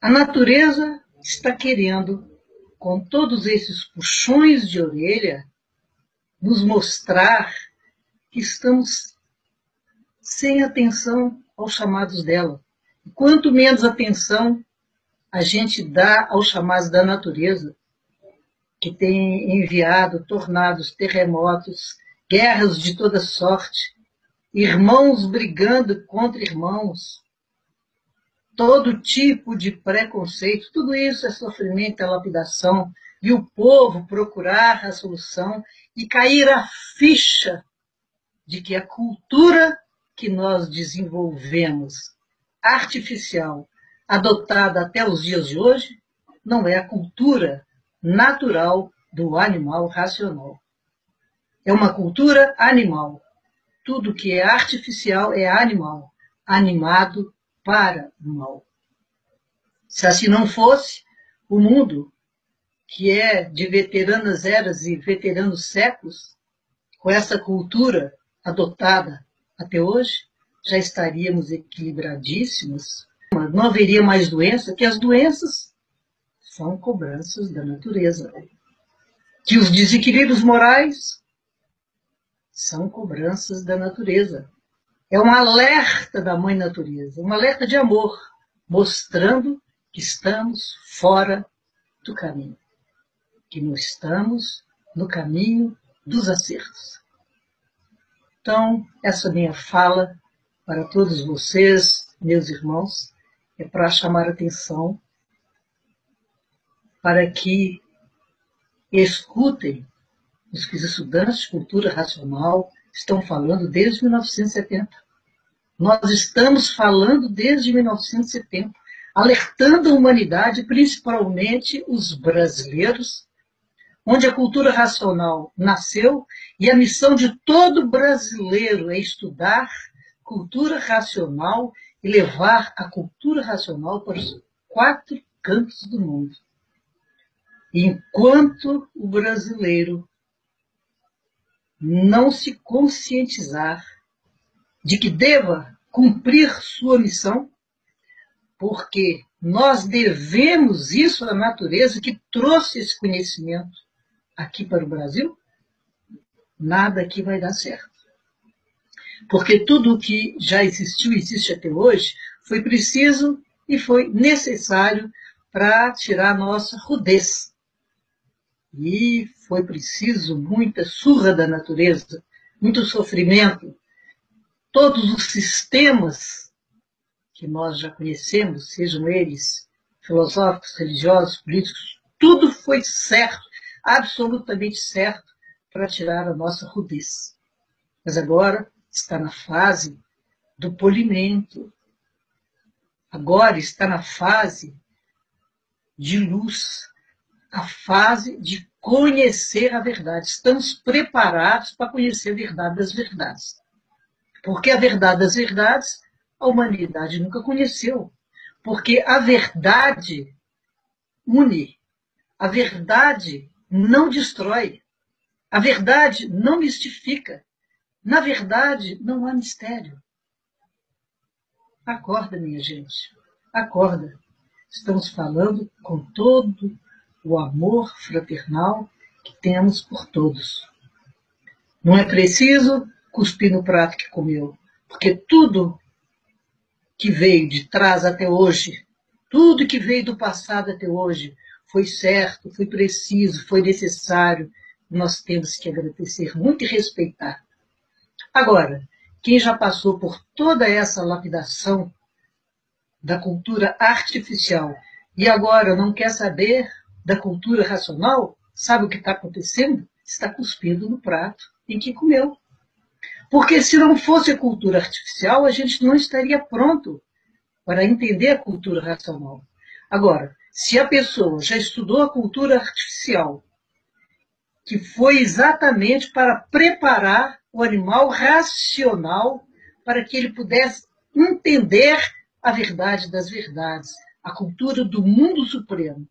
A natureza está querendo, com todos esses puxões de orelha, nos mostrar que estamos sem atenção aos chamados dela. E quanto menos atenção a gente dá aos chamados da natureza, que tem enviado tornados, terremotos, guerras de toda sorte, irmãos brigando contra irmãos, todo tipo de preconceito, tudo isso é sofrimento, é lapidação, e o povo procurar a solução e cair a ficha de que a cultura que nós desenvolvemos, artificial, adotada até os dias de hoje, não é a cultura natural do animal racional. É uma cultura animal. Tudo que é artificial é animal, animado para o mal. Se assim não fosse, o mundo, que é de veteranas eras e veteranos séculos, com essa cultura adotada até hoje, já estaríamos equilibradíssimos. Não haveria mais doença, que as doenças são cobranças da natureza. Que os desequilíbrios morais são cobranças da natureza. É um alerta da mãe natureza, um alerta de amor, mostrando que estamos fora do caminho, que não estamos no caminho dos acertos. Então, essa minha fala para todos vocês, meus irmãos, é para chamar atenção para que escutem os estudantes de cultura racional estão falando desde 1970. Nós estamos falando desde 1970, alertando a humanidade, principalmente os brasileiros, onde a cultura racional nasceu, e a missão de todo brasileiro é estudar cultura racional e levar a cultura racional para os quatro cantos do mundo. Enquanto o brasileiro não se conscientizar de que deva cumprir sua missão, porque nós devemos isso à natureza que trouxe esse conhecimento aqui para o Brasil, nada aqui vai dar certo. Porque tudo o que já existiu e existe até hoje foi preciso e foi necessário para tirar a nossa rudez, e foi preciso muita surra da natureza, muito sofrimento. Todos os sistemas que nós já conhecemos, sejam eles filosóficos, religiosos, políticos, tudo foi certo, absolutamente certo, para tirar a nossa rudez. Mas agora está na fase do polimento. Agora está na fase de luz, a fase de conhecer a verdade. Estamos preparados para conhecer a verdade das verdades. Porque a verdade das verdades a humanidade nunca conheceu. Porque a verdade une. A verdade não destrói. A verdade não mistifica. Na verdade, não há mistério. Acorda, minha gente. Acorda. Estamos falando com todo o amor fraternal que temos por todos. Não é preciso cuspir no prato que comeu, porque tudo que veio de trás até hoje, tudo que veio do passado até hoje, foi certo, foi preciso, foi necessário. Nós temos que agradecer muito e respeitar. Agora, quem já passou por toda essa lapidação da cultura artificial e agora não quer saber da cultura racional, sabe o que está acontecendo? Está cuspindo no prato em que comeu. Porque se não fosse a cultura artificial, a gente não estaria pronto para entender a cultura racional. Agora, se a pessoa já estudou a cultura artificial, que foi exatamente para preparar o animal racional para que ele pudesse entender a verdade das verdades, a cultura do mundo supremo,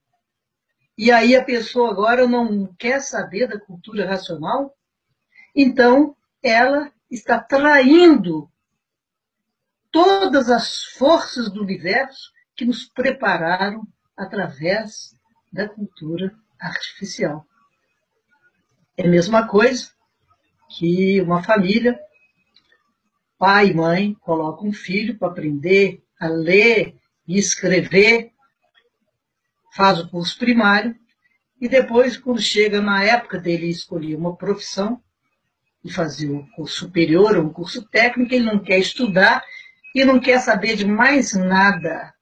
e aí a pessoa agora não quer saber da cultura racional, então ela está traindo todas as forças do universo que nos prepararam através da cultura artificial. É a mesma coisa que uma família, pai e mãe, colocam um filho para aprender a ler e escrever, faz o curso primário, e depois, quando chega na época dele escolher uma profissão, e fazer um curso superior ou um curso técnico, ele não quer estudar e não quer saber de mais nada.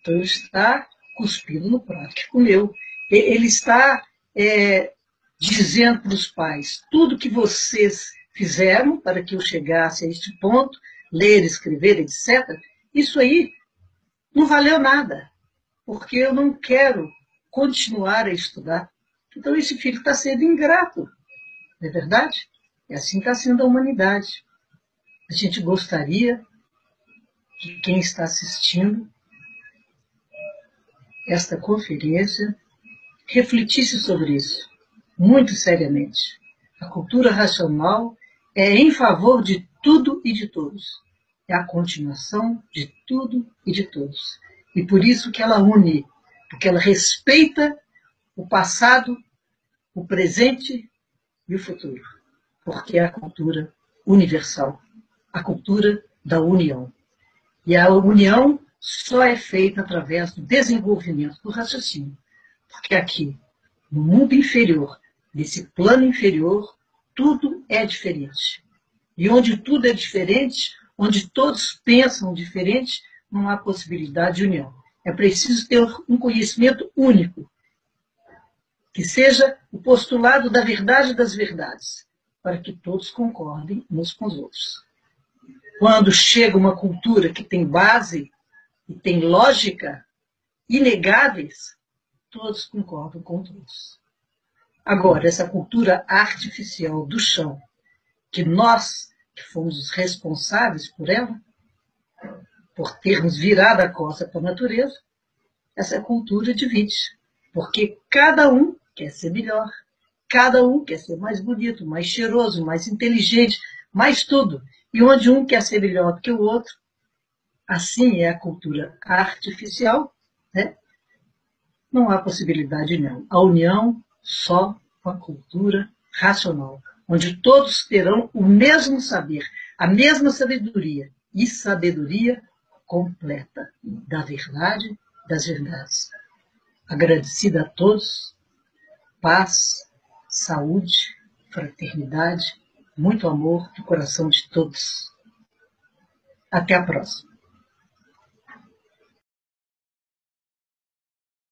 Então, ele está cuspindo no prato que comeu. Ele está é, dizendo para os pais: tudo que vocês fizeram para que eu chegasse a este ponto, ler, escrever, etc., isso aí não valeu nada, porque eu não quero continuar a estudar. Então, esse filho está sendo ingrato, não é verdade? E assim está sendo a humanidade. A gente gostaria que quem está assistindo esta conferência refletisse sobre isso, muito seriamente. A cultura racional é em favor de tudo e de todos. É a continuação de tudo e de todos. E por isso que ela une, porque ela respeita o passado, o presente e o futuro. Porque é a cultura universal, a cultura da união. E a união só é feita através do desenvolvimento do raciocínio. Porque aqui, no mundo inferior, nesse plano inferior, tudo é diferente. E onde tudo é diferente, onde todos pensam diferente, não há possibilidade de união. É preciso ter um conhecimento único, que seja o postulado da verdade das verdades, para que todos concordem uns com os outros. Quando chega uma cultura que tem base e tem lógica inegáveis, todos concordam com todos. Agora, essa cultura artificial do chão, que nós, que fomos os responsáveis por ela, por termos virado a costa para a natureza, essa cultura divide. Porque cada um quer ser melhor, cada um quer ser mais bonito, mais cheiroso, mais inteligente, mais tudo. E onde um quer ser melhor do que o outro, assim é a cultura artificial, né? não há possibilidade de união. A união só com a cultura racional, onde todos terão o mesmo saber, a mesma sabedoria, e sabedoria completa da verdade, das verdades. Agradecida a todos, paz, saúde, fraternidade, muito amor do coração de todos. Até a próxima.